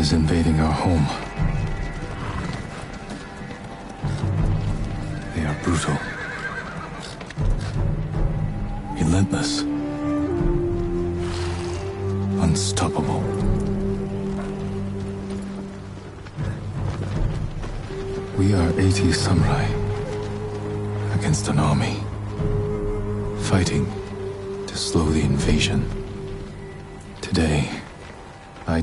monsters invading our home.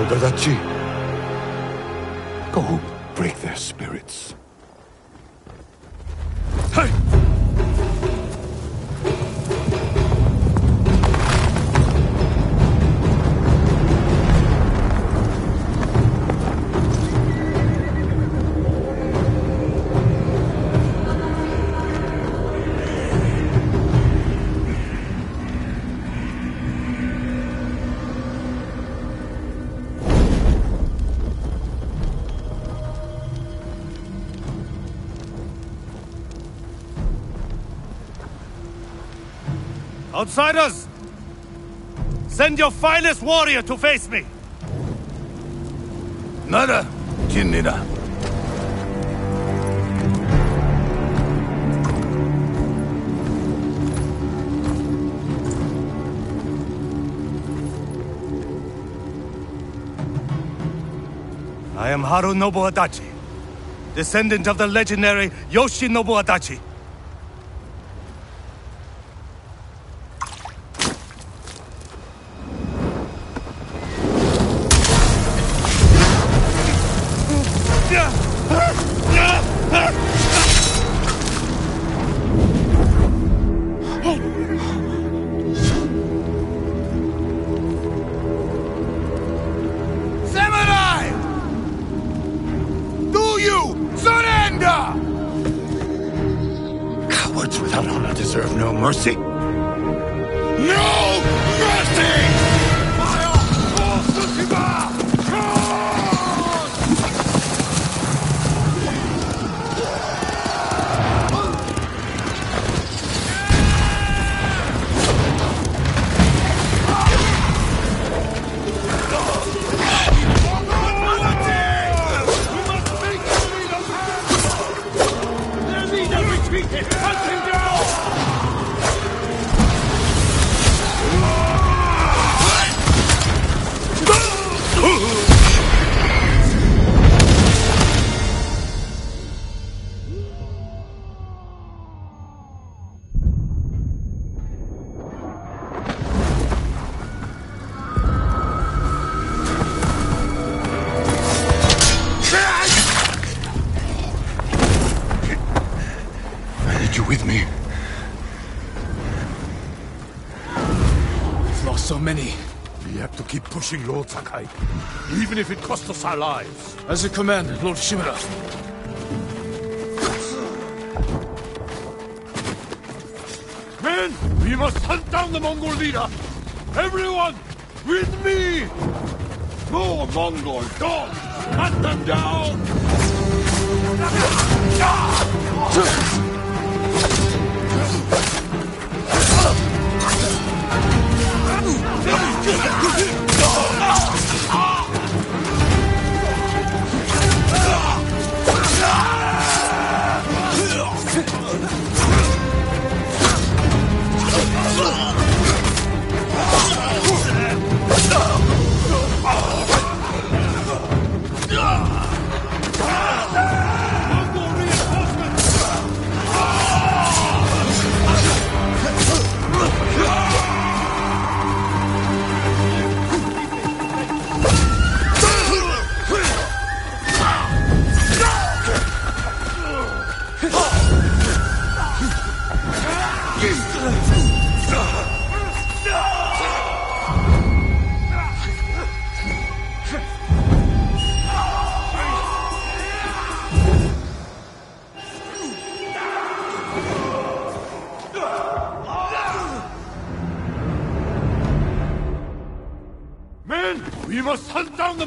Nodadachi, go break their spirits. Outsiders! Send your finest warrior to face me! Nada, Jinnida. I am Harunobu Adachi, descendant of the legendary Yoshinobu Adachi. Lord Sakai, even if it costs us our lives. As a command, Lord Shimura. Men, we must hunt down the Mongol leader! Everyone, with me! No Mongol dog! Hunt them down! Go!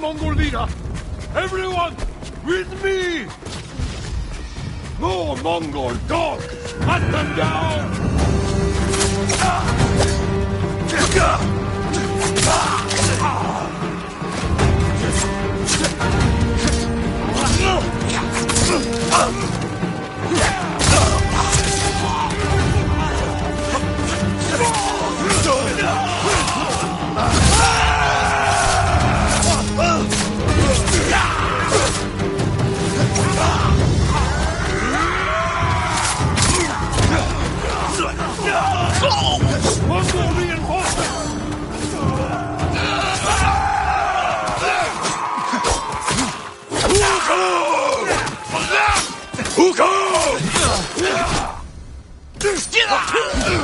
Mongol leader! Everyone, with me! More Mongol dogs! Hunt them down! Mongol Ah!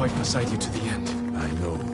Fight beside you to the end. I know.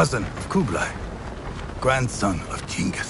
Cousin of Kublai, grandson of Genghis.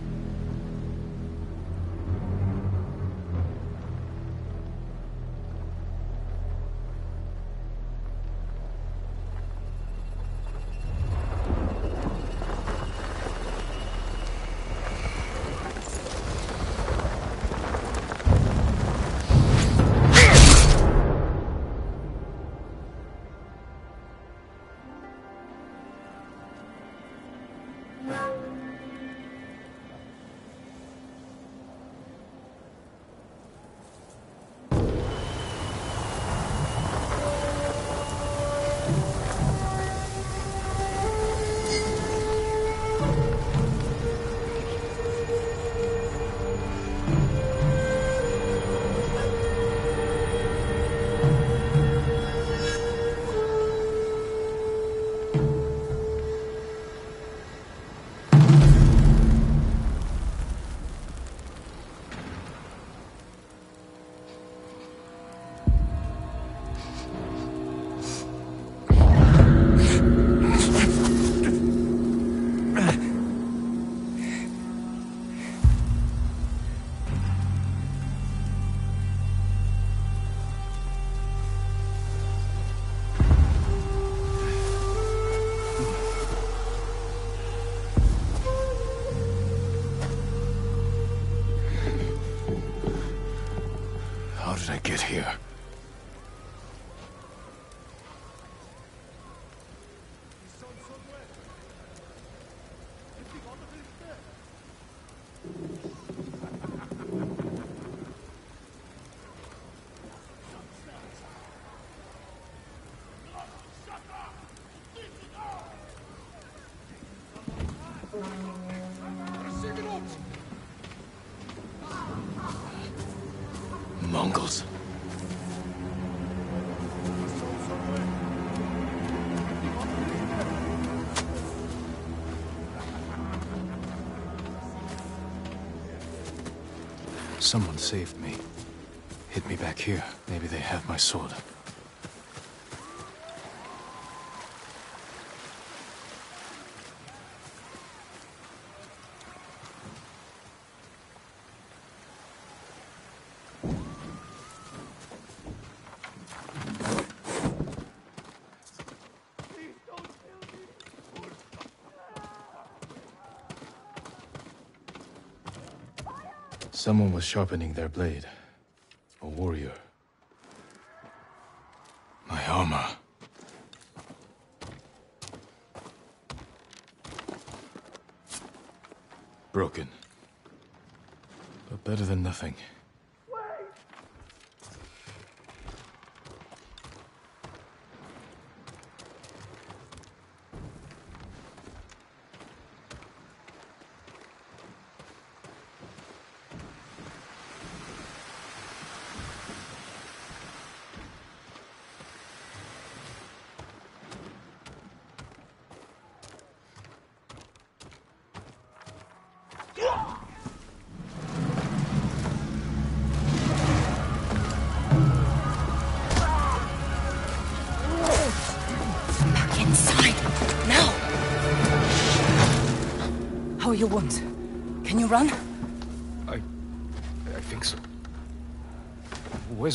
Someone saved me. Hid me back here. Maybe they have my sword. Someone was sharpening their blade. A warrior. My armor. Broken. But better than nothing.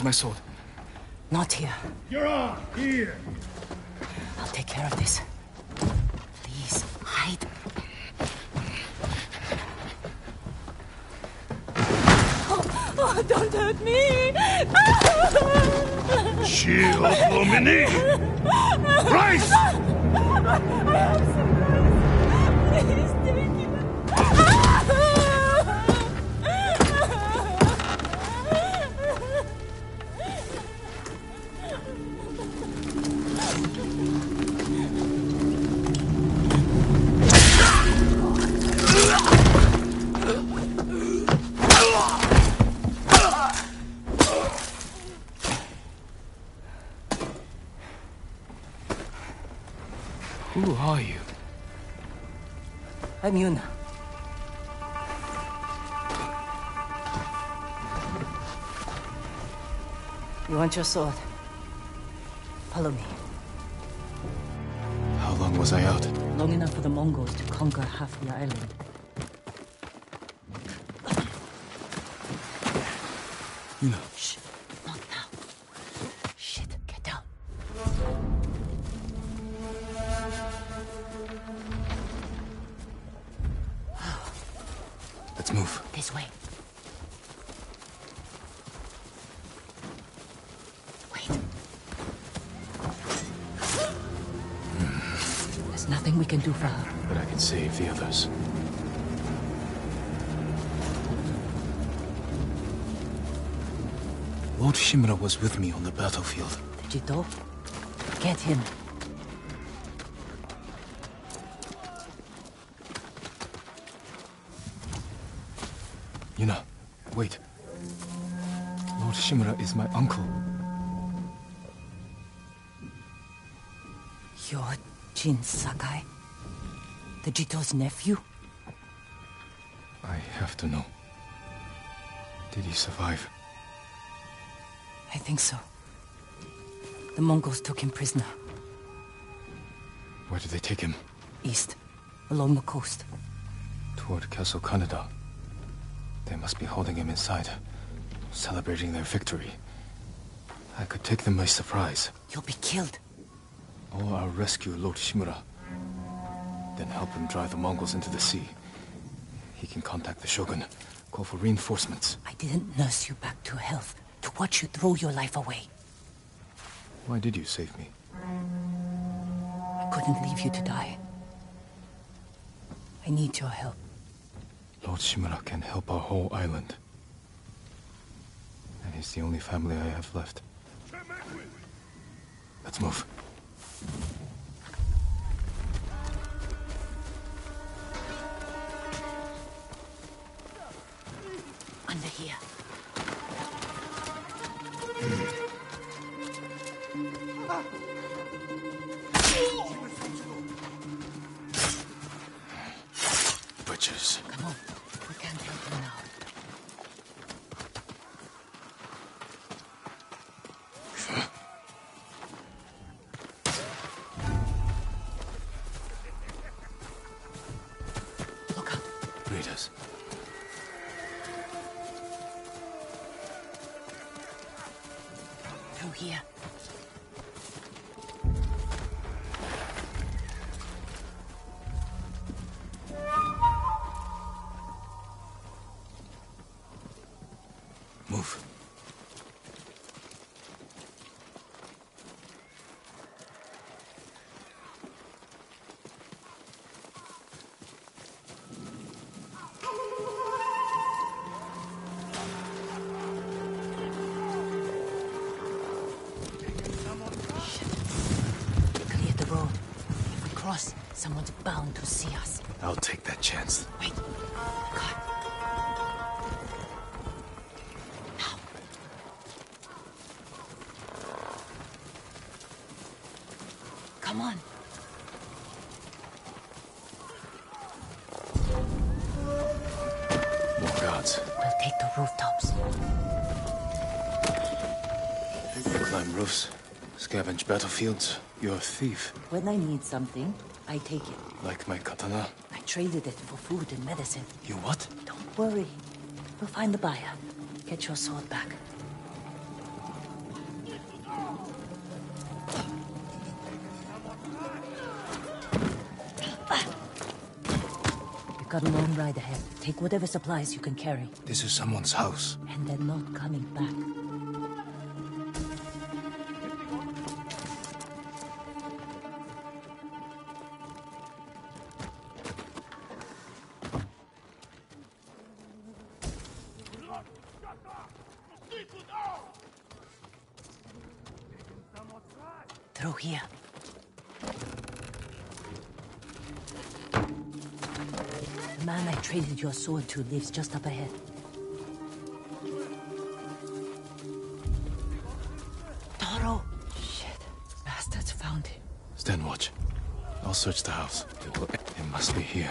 My sword? Want your sword? Follow me. How long was I out? Long enough for the Mongols to conquer half the island. You know. Can do for her. But I can save the others. Lord Shimura was with me on the battlefield. Did you Jito? Get him. Yuna, wait. Lord Shimura is my uncle. You're Jin Sakai? The Jito's nephew? I have to know. Did he survive? I think so. The Mongols took him prisoner. Where did they take him? East. Along the coast. Toward Castle Kaneda. They must be holding him inside, celebrating their victory. I could take them by surprise, You'll be killed. or I'll rescue Lord Shimura. Then help him drive the Mongols into the sea. He can contact the Shogun, call for reinforcements. I didn't nurse you back to health to watch you throw your life away. Why did you save me? I couldn't leave you to die. I need your help. Lord Shimura can help our whole island. And he's the only family I have left. Let's move. Come on. More guards. We'll take the rooftops. You climb roofs, scavenge battlefields. You're a thief. When I need something, I take it. Like my katana. I traded it for food and medicine. You what? Don't worry. We'll find the buyer. Get your sword back. Got a long ride ahead. Take whatever supplies you can carry. This is someone's house. And they're not coming back. Your sword to lives just up ahead. Toro! Shit. Bastards found him. Stand watch. I'll search the house. It must be here.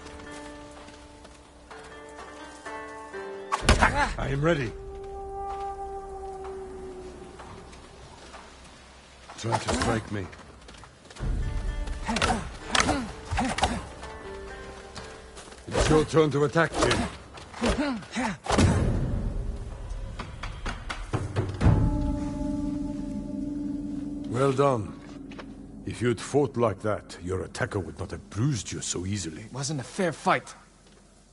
I am ready. Try to strike me. It's your turn to attack, Jin. Well done. If you'd fought like that, your attacker would not have bruised you so easily. It wasn't a fair fight.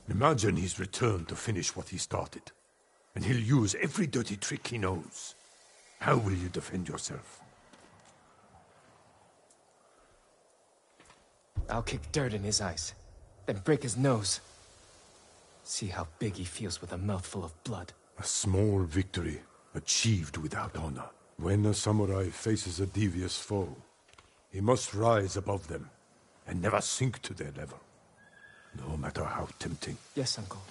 Imagine he's returned to finish what he started. And he'll use every dirty trick he knows. How will you defend yourself? I'll kick dirt in his eyes, then break his nose. See how big he feels with a mouthful of blood. A small victory, achieved without honor. When a samurai faces a devious foe, he must rise above them and never sink to their level, no matter how tempting. Yes, Uncle.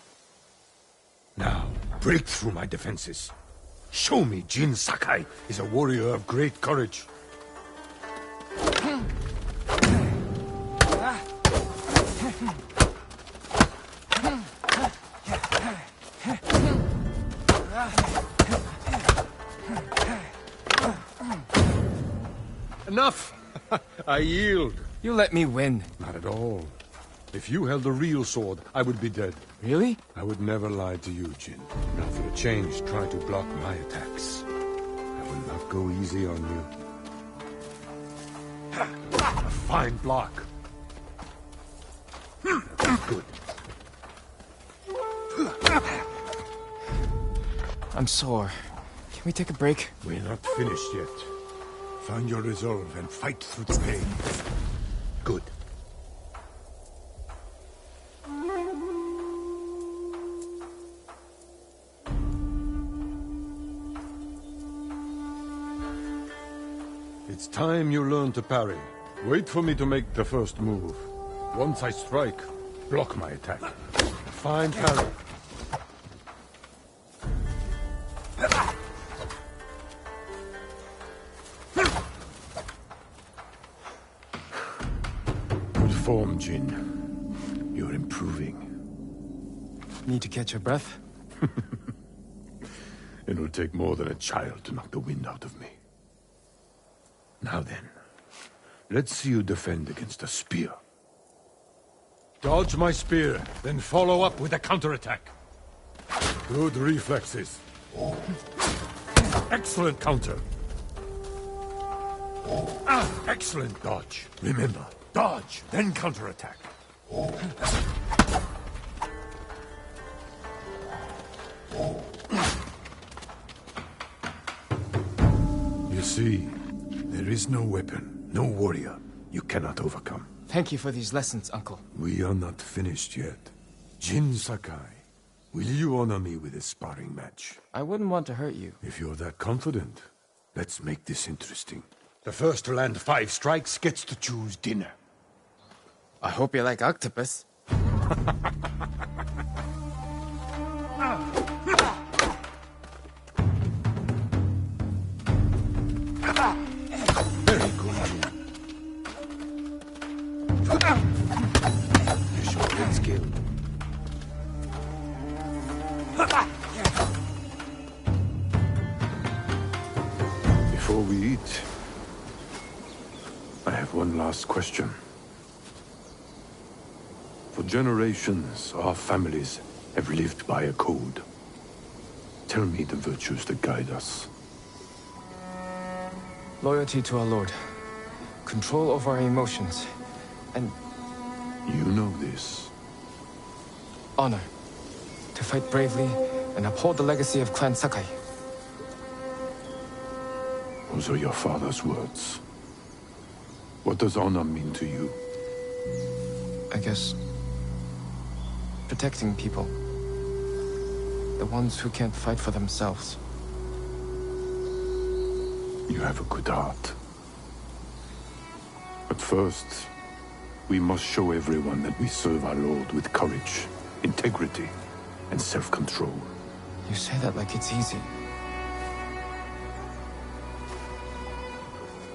Now, break through my defenses. Show me Jin Sakai is a warrior of great courage. Enough! I yield. You let me win. Not at all. If you held the real sword, I would be dead. Really? I would never lie to you, Jin. Now for a change, try to block my attacks. I will not go easy on you. A fine block. Good. I'm sore. Can we take a break? We're not finished yet. Find your resolve and fight through the pain. Good. It's time you learn to parry. Wait for me to make the first move. Once I strike, block my attack. Fine parry. Good form, Jin. You're improving. Need to catch your breath? It'll take more than a child to knock the wind out of me. Now then, let's see you defend against a spear. Dodge my spear, then follow up with a counterattack. Good reflexes. Excellent counter. Ah, excellent dodge. Remember, dodge, then counterattack. You see, there is no weapon, no warrior you cannot overcome. Thank you for these lessons, Uncle. We are not finished yet. Jin Sakai, will you honor me with a sparring match? I wouldn't want to hurt you. If you're that confident, let's make this interesting. The first to land five strikes gets to choose dinner. I hope you like octopus. generations, our families have lived by a code. Tell me the virtues that guide us. Loyalty to our Lord. Control over our emotions. And You know this. honor. To fight bravely and uphold the legacy of Clan Sakai. Those are your father's words. What does honor mean to you? I guess. Protecting people. The ones who can't fight for themselves. You have a good heart. But first, we must show everyone that we serve our Lord with courage, integrity, and self-control. You say that like it's easy.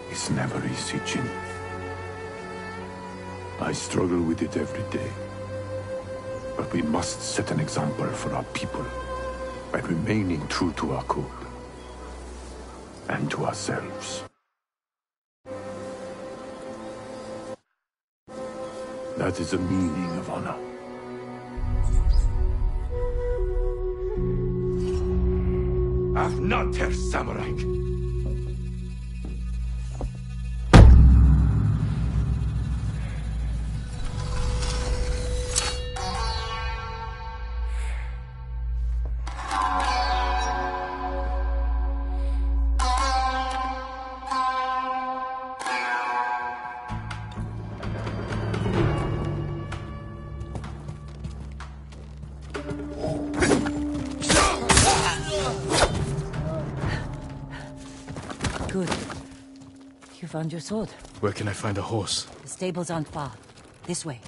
It's never easy, Jin. I struggle with it every day. But we must set an example for our people. by remaining true to our code and to ourselves. That is the meaning of honor. Herr Samurai. Found your sword. Where can I find a horse? The stable's aren't far. This way.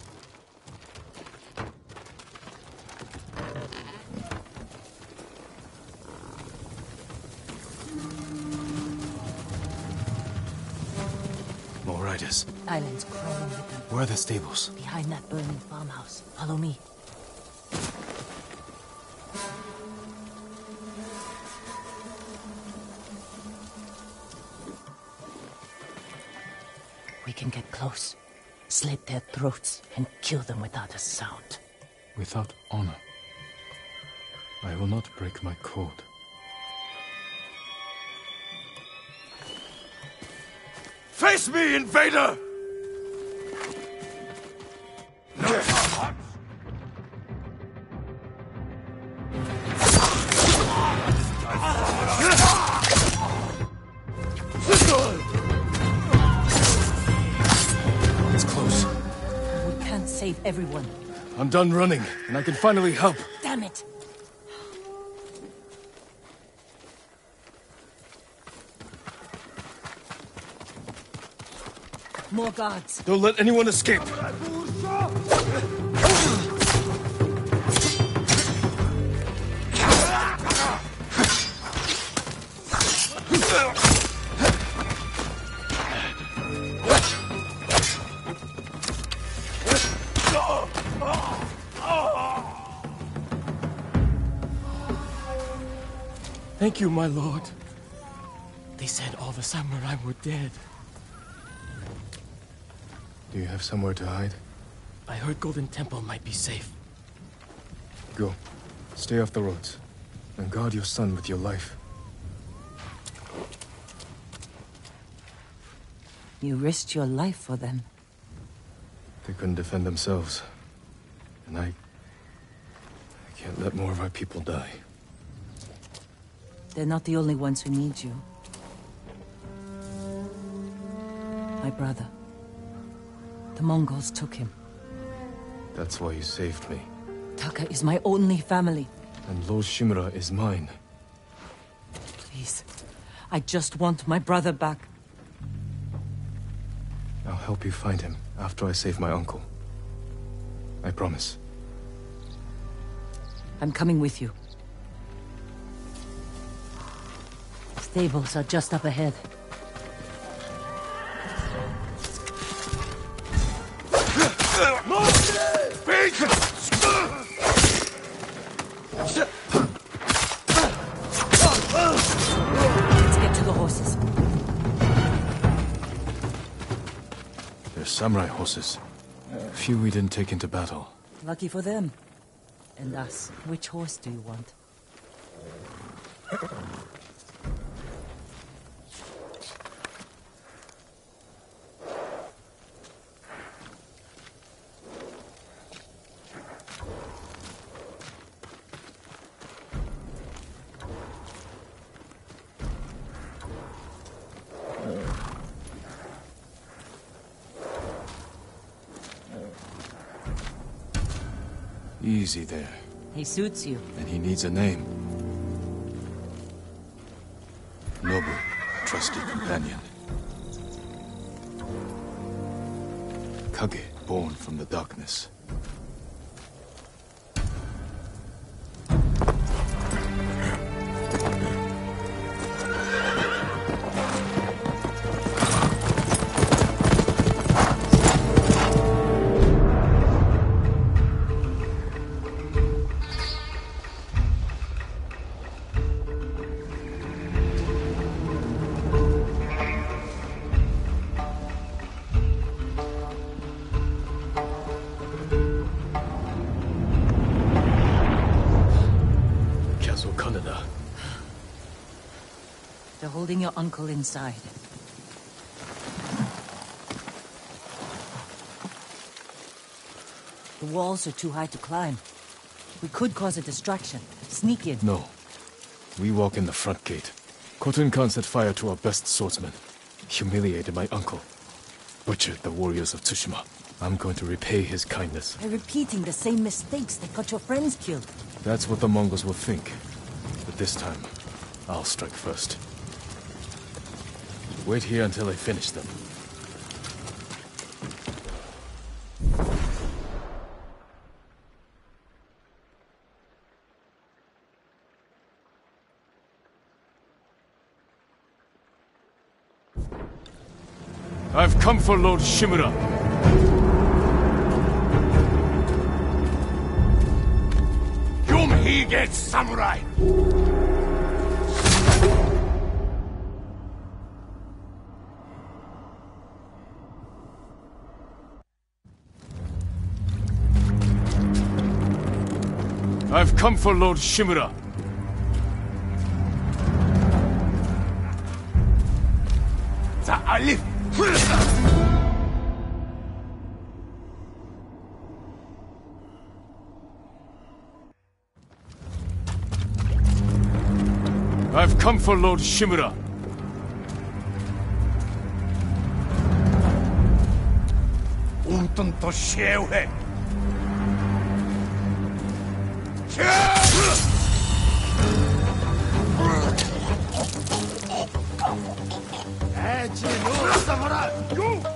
More riders. Island's crawling with them. Where are the stables? Behind that burning farmhouse. Follow me. Can get close, slit their throats, and kill them without a sound. Without honor. I will not break my code. Face me, invader! Everyone. I'm done running, and I can finally help. Damn it! More guards. Don't let anyone escape. Thank you, my lord. They said all the samurai were dead. Do you have somewhere to hide? I heard Golden Temple might be safe. Go. Stay off the roads. And guard your son with your life. You risked your life for them. They couldn't defend themselves. And I... I can't let more of our people die. They're not the only ones who need you. My brother. The Mongols took him. That's why you saved me. Taka is my only family. And Lord Shimura is mine. Please. I just want my brother back. I'll help you find him after I save my uncle. I promise. I'm coming with you. Stables are just up ahead. Let's get to the horses. They're samurai horses. Few we didn't take into battle. Lucky for them. And us. Which horse do you want? Easy there. He suits you. And he needs a name. Noble, trusted companion. Kage, born from the darkness. Your uncle inside. The walls are too high to climb. We could cause a distraction. Sneak in. No. We walk in the front gate. Khotun Khan set fire to our best swordsman. Humiliated my uncle. Butchered the warriors of Tsushima. I'm going to repay his kindness. By repeating the same mistakes that got your friends killed. That's what the Mongols will think. But this time, I'll strike first. Wait here until I finish them. I've come for Lord Shimura. Yum he gets samurai! I've come for Lord Shimura. I've come for Lord Shimura. Untun to sheuhe! You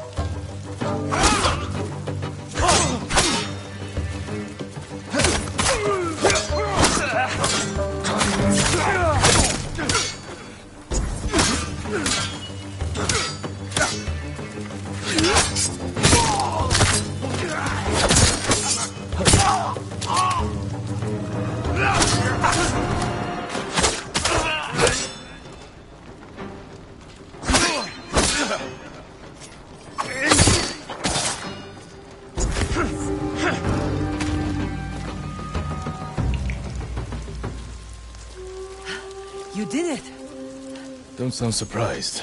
Don't sound surprised.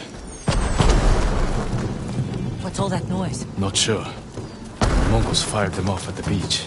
What's all that noise? Not sure. The Mongols fired them off at the beach.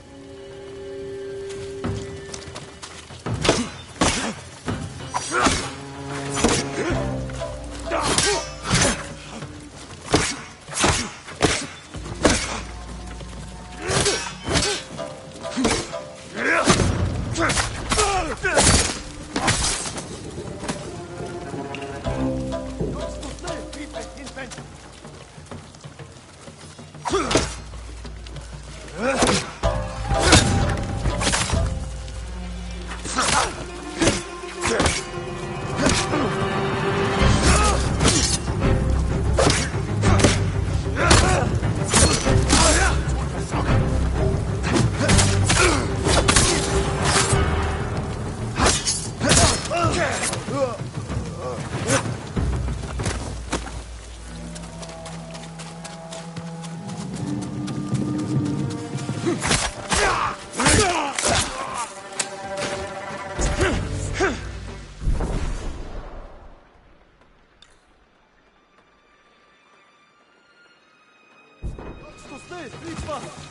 1번.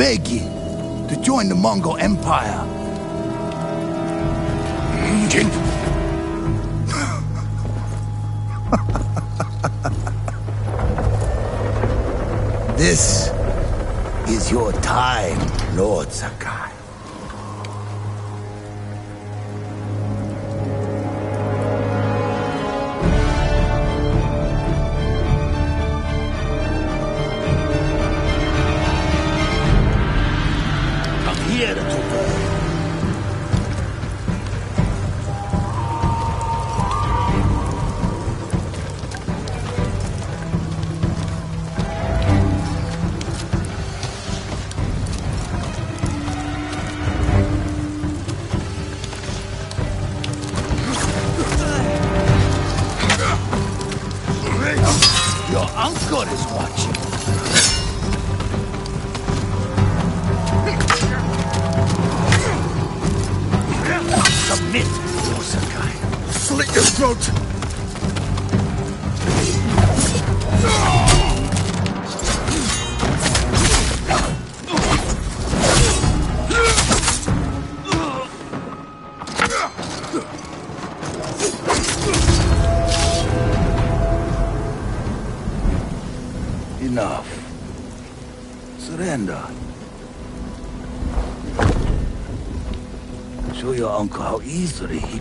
humiliated, you to join the Mongol Empire. Jin. this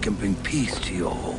can bring peace to your home.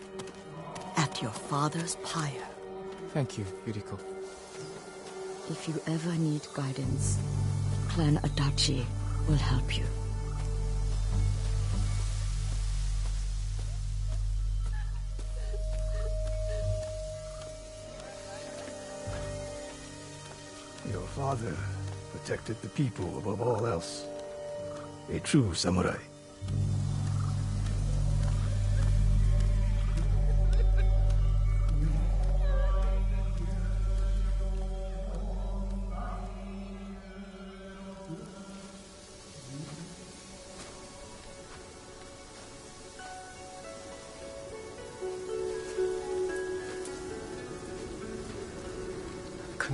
at your father's pyre. Thank you, Yuriko. If you ever need guidance, Clan Adachi will help you. Your father protected the people above all else. A true samurai.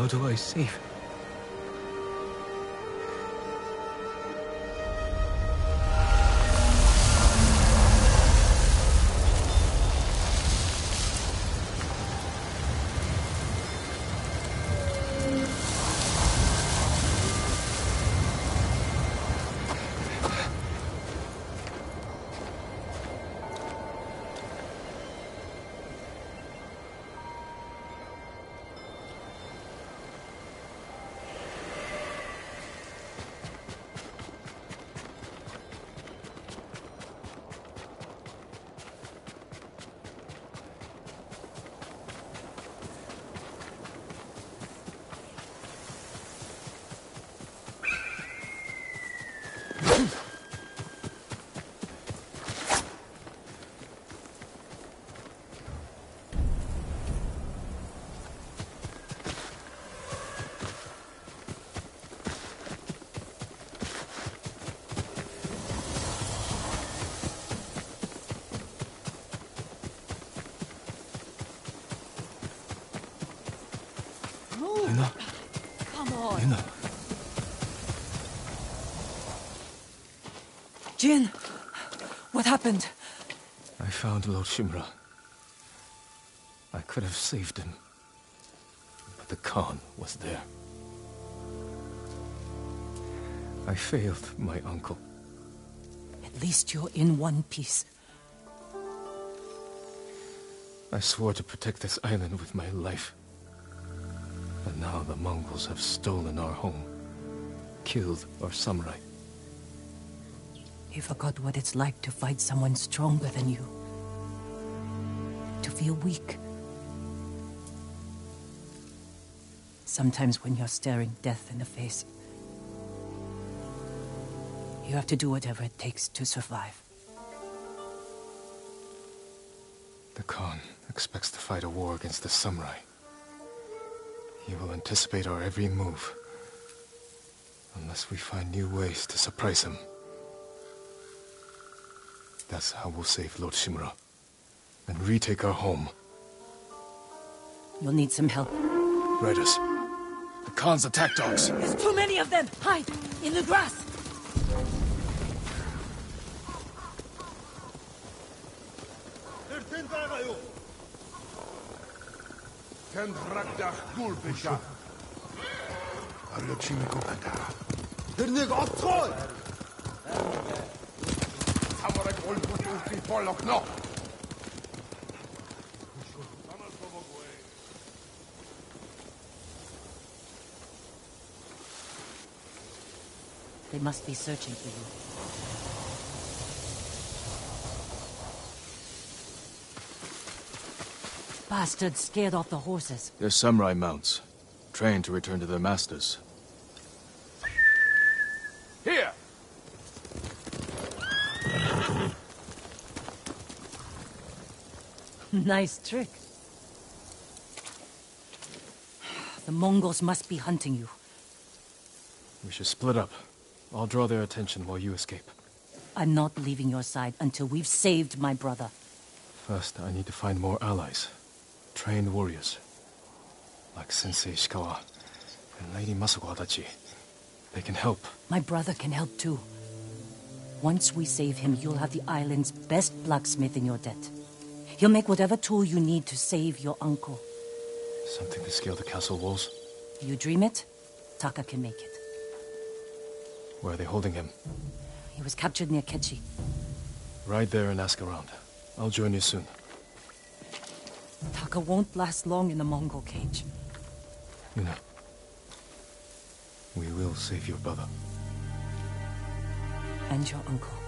How do I? Save happened? I found Lord Shimura. I could have saved him. But the Khan was there. I failed my uncle. At least you're in one piece. I swore to protect this island with my life. But now the Mongols have stolen our home, killed our samurai. You forgot what it's like to fight someone stronger than you. To feel weak. Sometimes when you're staring death in the face, you have to do whatever it takes to survive. The Khan expects to fight a war against the samurai. He will anticipate our every move. Unless we find new ways to surprise him. That's how we'll save Lord Shimura. And retake our home. You'll need some help. Riders. The Khan's attack dogs. There's too many of them! Hide! In the grass! Kendrakdach They must be searching for you. Bastards scared off the horses. They're samurai mounts, trained to return to their masters. Nice trick. The Mongols must be hunting you. We should split up. I'll draw their attention while you escape. I'm not leaving your side until we've saved my brother. First, I need to find more allies. Trained warriors. Like Sensei Ishikawa and Lady Masako Adachi. They can help. My brother can help too. Once we save him, you'll have the island's best blacksmith in your debt. He'll make whatever tool you need to save your uncle. Something to scale the castle walls? You dream it, Taka can make it. Where are they holding him? He was captured near Kechi. Ride there and ask around. I'll join you soon. Taka won't last long in the Mongol cage. Yuna. We will save your brother. And your uncle.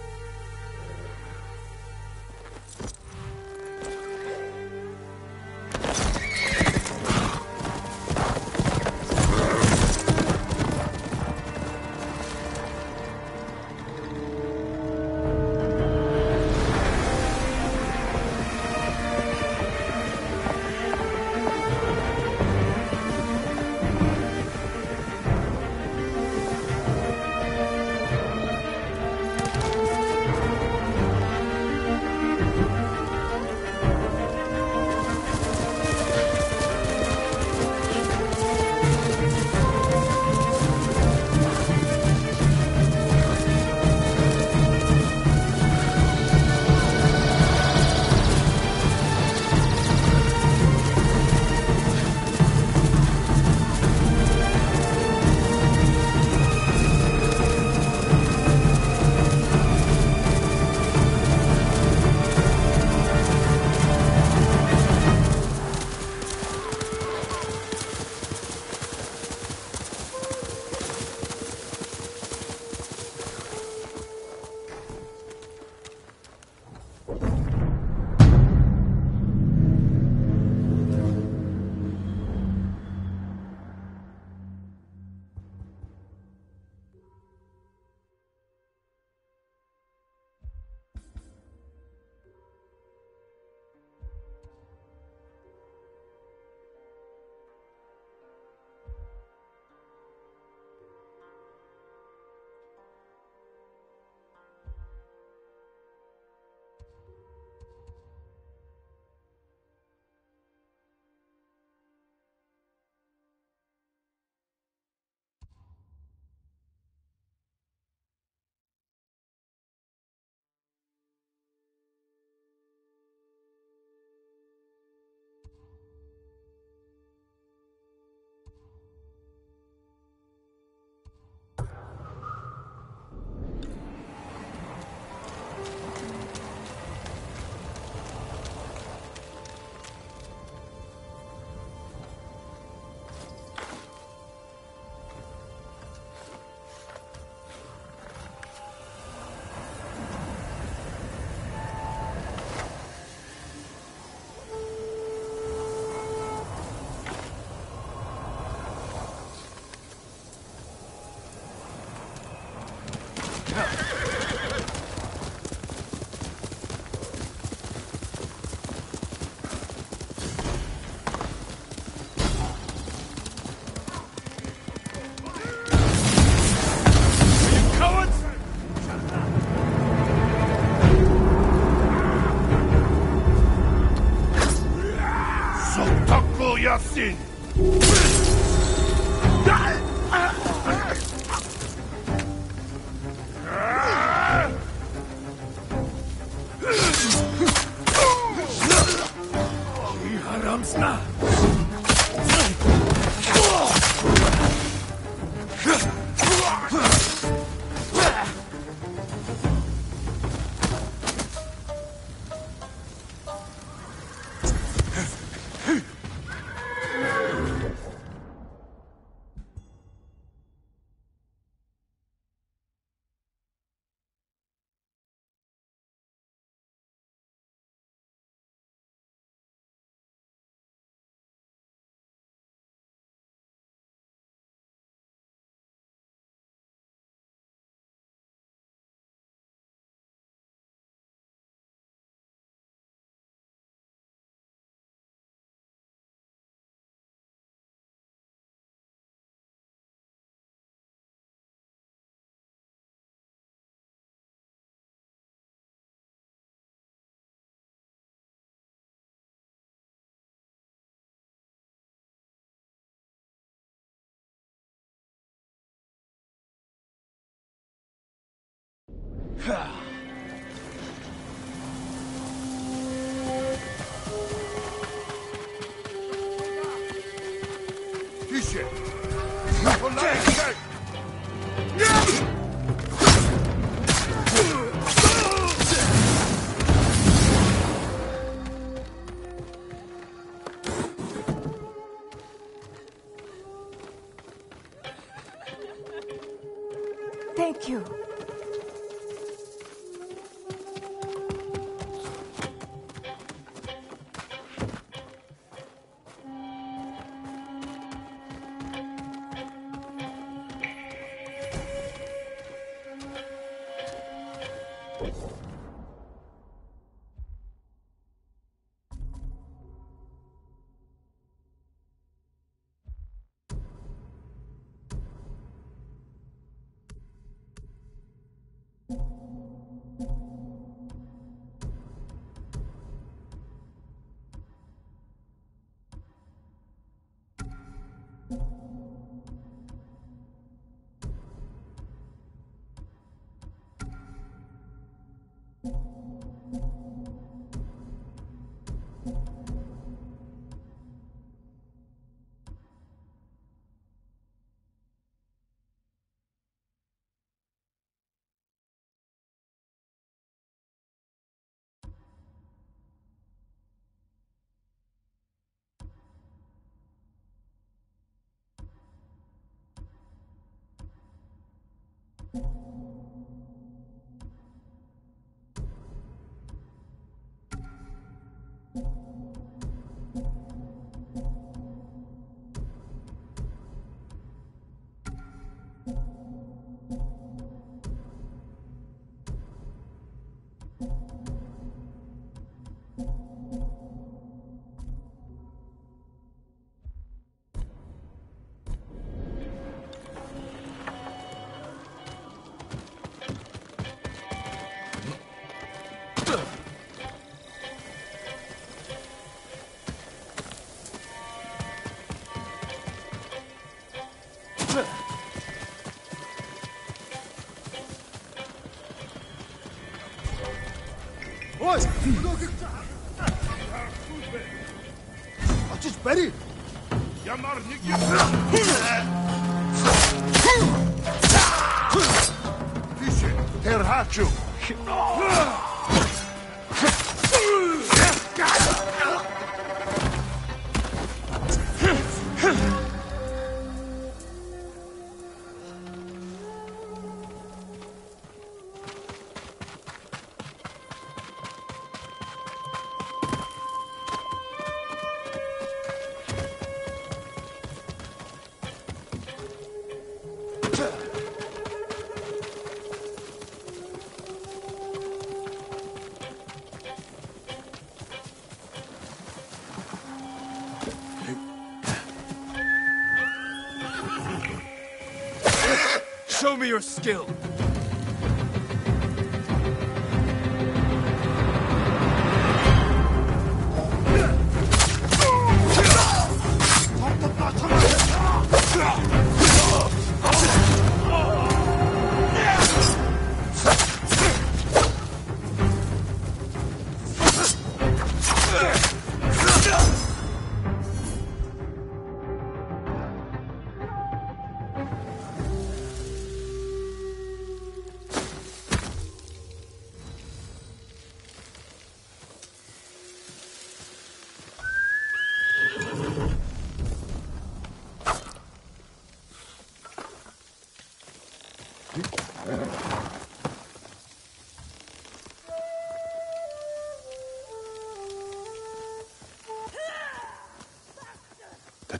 Ha!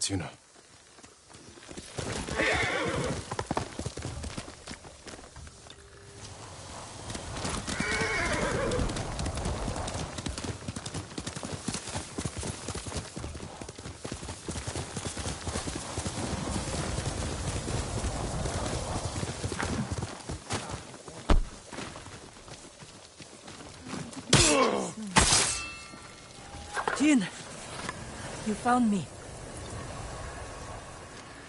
Setsuna. Jin! You found me.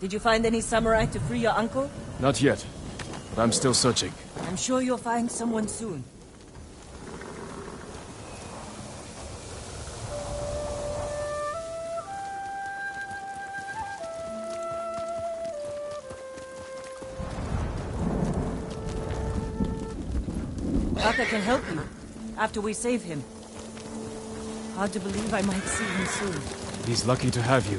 Did you find any samurai to free your uncle? Not yet, but I'm still searching. I'm sure you'll find someone soon. Taka can help you, after we save him. Hard to believe I might see him soon. He's lucky to have you.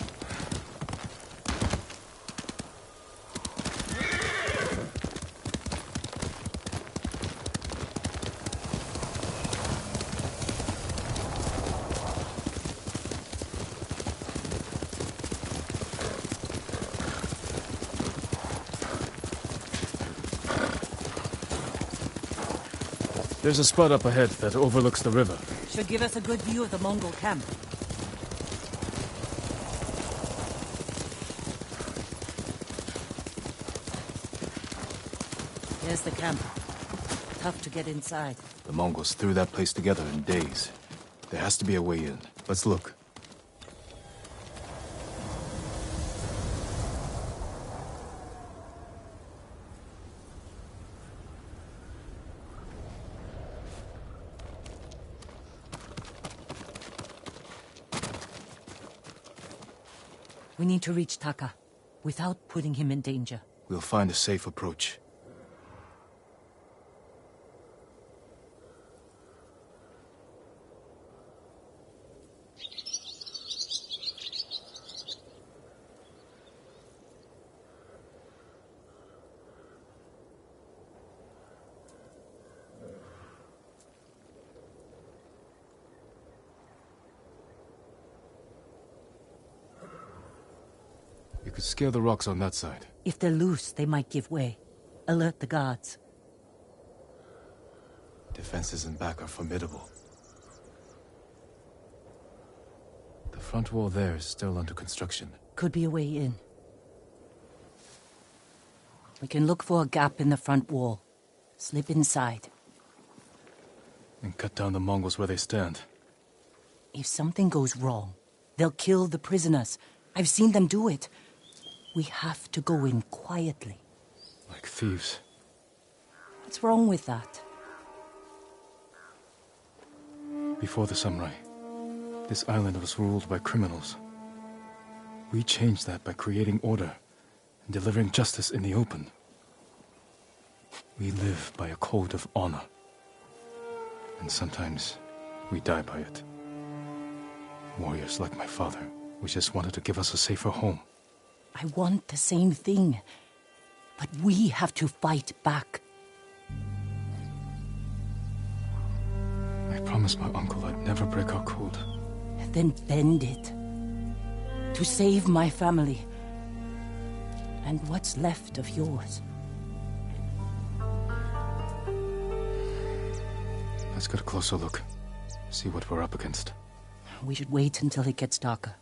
There's a spot up ahead that overlooks the river. Should give us a good view of the Mongol camp. There's the camp. Tough to get inside. The Mongols threw that place together in days. There has to be a way in. Let's look. To reach Taka without putting him in danger. We'll find a safe approach. You could scale the rocks on that side. If they're loose, they might give way. Alert the guards. Defenses in back are formidable. The front wall there is still under construction. Could be a way in. We can look for a gap in the front wall. Slip inside. And cut down the Mongols where they stand. If something goes wrong, they'll kill the prisoners. I've seen them do it. We have to go in quietly. Like thieves. What's wrong with that? Before the samurai, this island was ruled by criminals. We changed that by creating order and delivering justice in the open. We live by a code of honor. And sometimes we die by it. Warriors like my father, who just wanted to give us a safer home. I want the same thing. But we have to fight back. I promised my uncle I'd never break our code. Then bend it. To save my family. And what's left of yours. Let's get a closer look. See what we're up against. We should wait until it gets darker.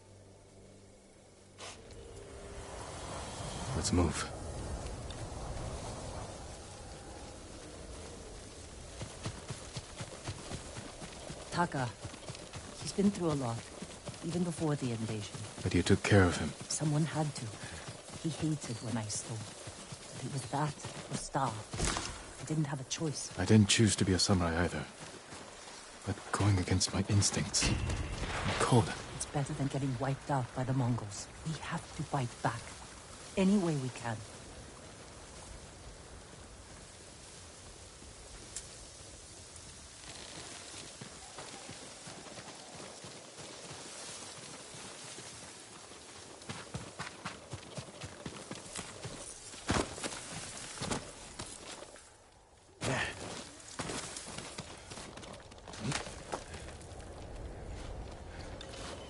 Let's move. Taka. He's been through a lot. Even before the invasion. But you took care of him. Someone had to. He hated when I stole. But it was that or starve. I didn't have a choice. I didn't choose to be a samurai either. But going against my instincts. My code. It's better than getting wiped out by the Mongols. We have to fight back. Any way we can.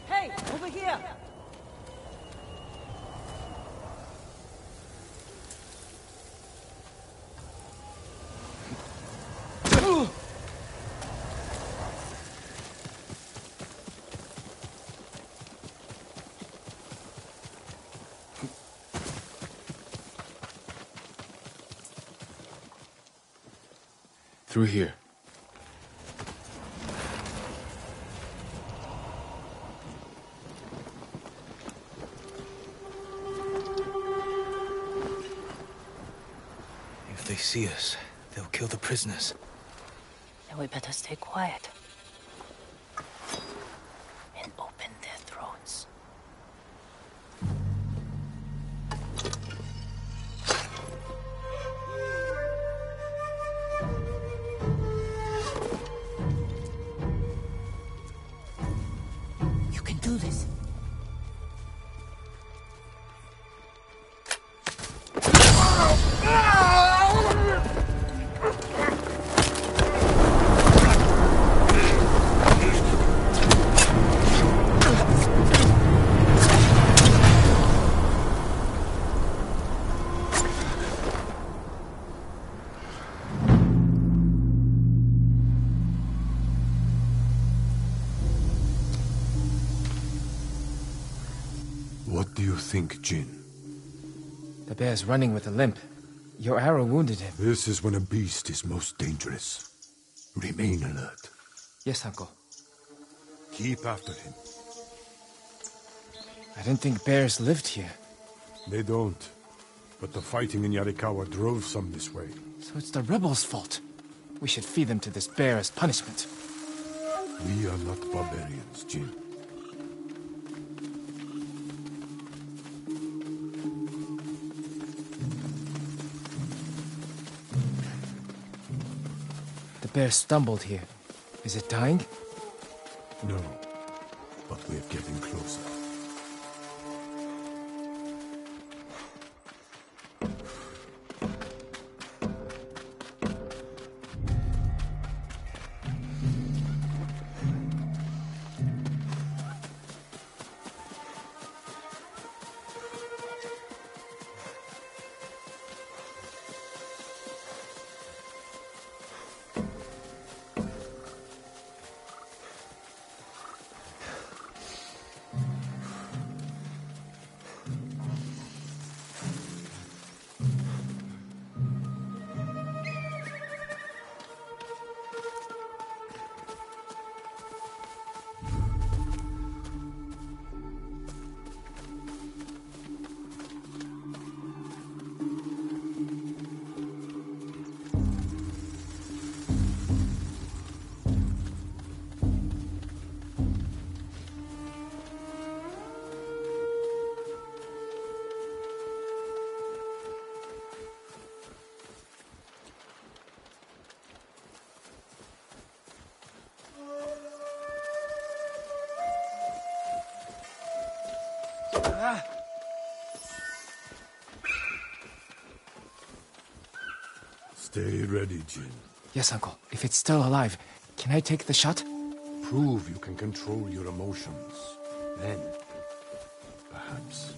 Hey, over here! Through here. If they see us, they'll kill the prisoners. Then we better stay quiet. Bear's running with a limp. Your arrow wounded him. This is when a beast is most dangerous. Remain alert. Yes, Uncle. Keep after him. I didn't think bears lived here. They don't. But the fighting in Yarikawa drove some this way. So it's the rebels' fault. We should feed them to this bear as punishment. We are not barbarians, Jin. Bear stumbled here. Is it dying? No, Jin. Yes, Uncle. If it's still alive, can I take the shot? Prove you can control your emotions. Then, perhaps.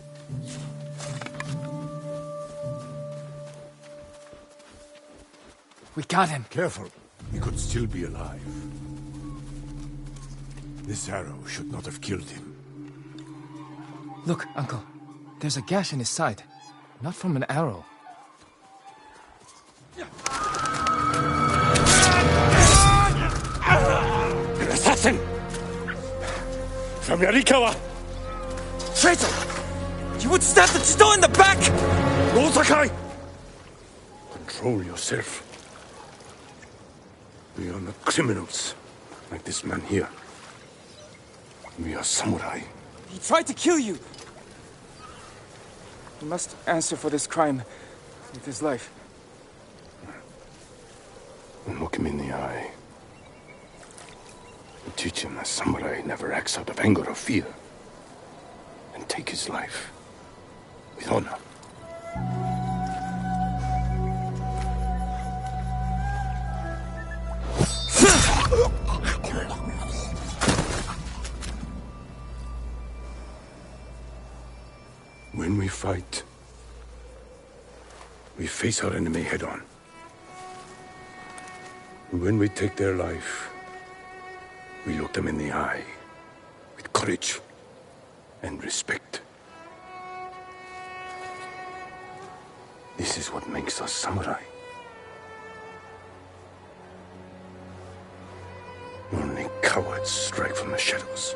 We got him. Careful. He could still be alive. This arrow should not have killed him. Look, Uncle. There's a gash in his side. Not from an arrow. Yarikawa! Traitor! You would stab the jito in the back! No, Sakai! Control yourself. We are not criminals, like this man here. We are samurai. He tried to kill you! He must answer for this crime with his life. And look him in the eye. Teach him that samurai never acts out of anger or fear. And take his life with honor. When we fight, we face our enemy head on. And when we take their life, look them in the eye with courage and respect. This is what makes us samurai. Only cowards strike from the shadows.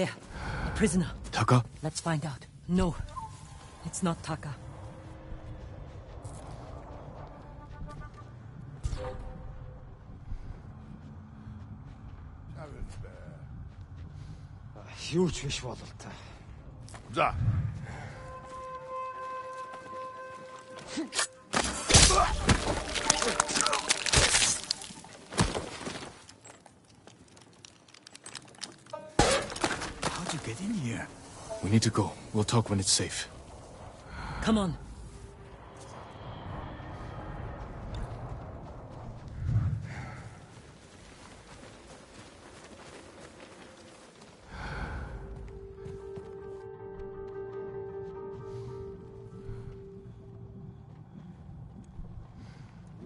There. A prisoner. Taka? Let's find out. No. It's not Taka. Huge fish waddle. We need to go. We'll talk when it's safe. Come on.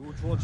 Юу ч болж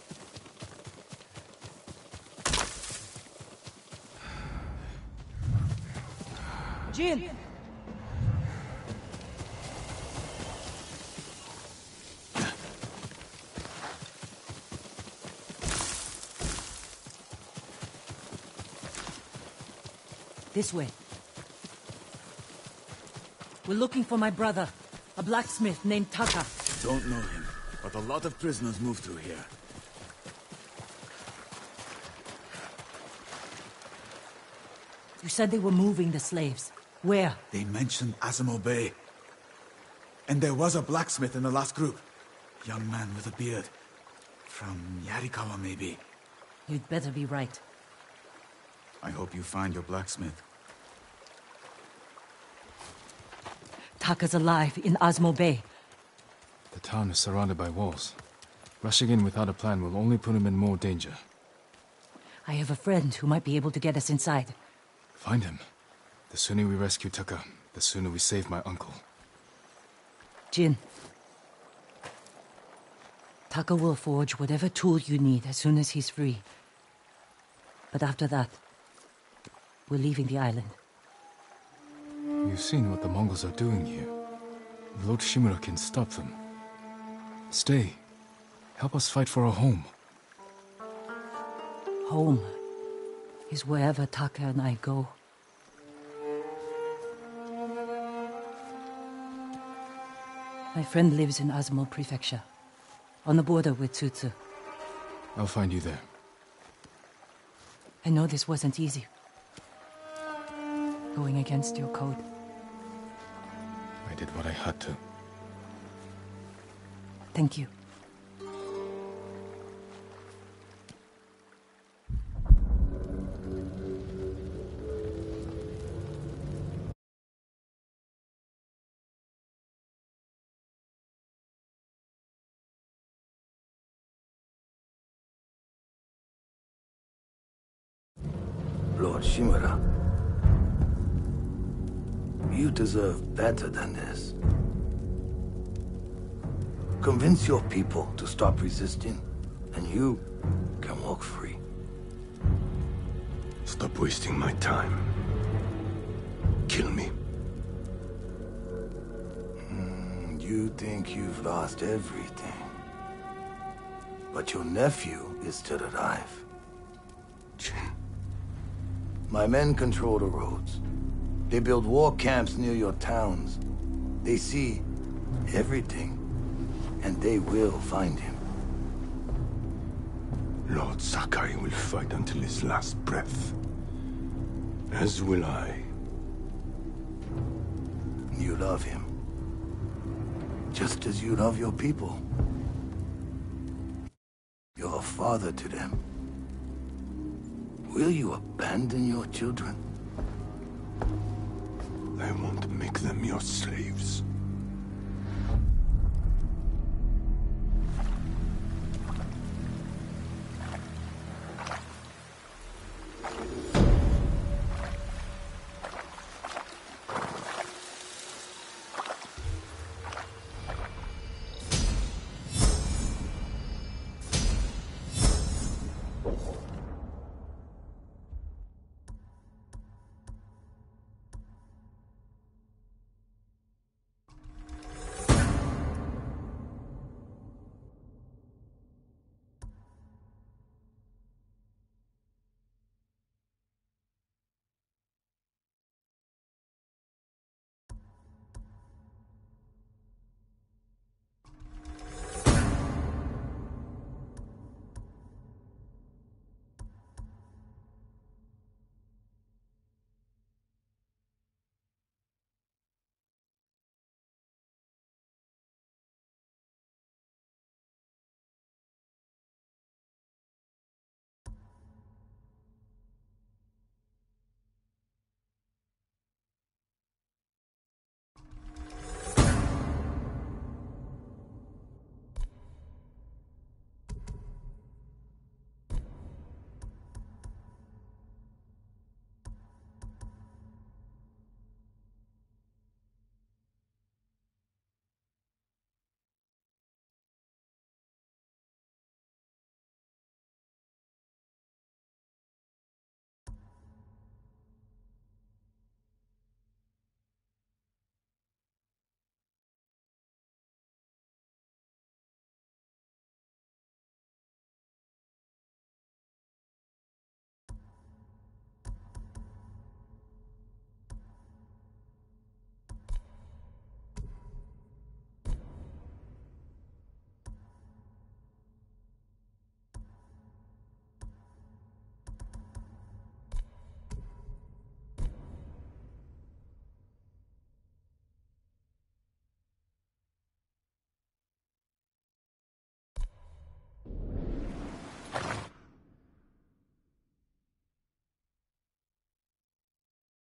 This way. We're looking for my brother, a blacksmith named Taka. Don't know him, but a lot of prisoners move through here. You said they were moving the slaves. Where? They mentioned Azamo Bay. And there was a blacksmith in the last group. Young man with a beard. From Yarikawa, maybe. You'd better be right. I hope you find your blacksmith. Taka's alive in Azamo Bay. The town is surrounded by walls. Rushing in without a plan will only put him in more danger. I have a friend who might be able to get us inside. Find him. The sooner we rescue Taka, the sooner we save my uncle. Jin. Taka will forge whatever tool you need as soon as he's free. But after that, we're leaving the island. You've seen what the Mongols are doing here. Lord Shimura can stop them. Stay. Help us fight for a home. Home is wherever Taka and I go. My friend lives in Azamo Prefecture, on the border with Tsutsu. I'll find you there. I know this wasn't easy. Going against your code. I did what I had to. Thank you. Deserve better than this. Convince your people to stop resisting, and you can walk free. Stop wasting my time. Kill me. Mm, you think you've lost everything. But your nephew is still alive. My men control the roads. They build war camps near your towns. They see everything. And they will find him. Lord Sakai will fight until his last breath. As will I. You love him. Just as you love your people. You're a father to them. Will you abandon your children? I won't make them your slaves.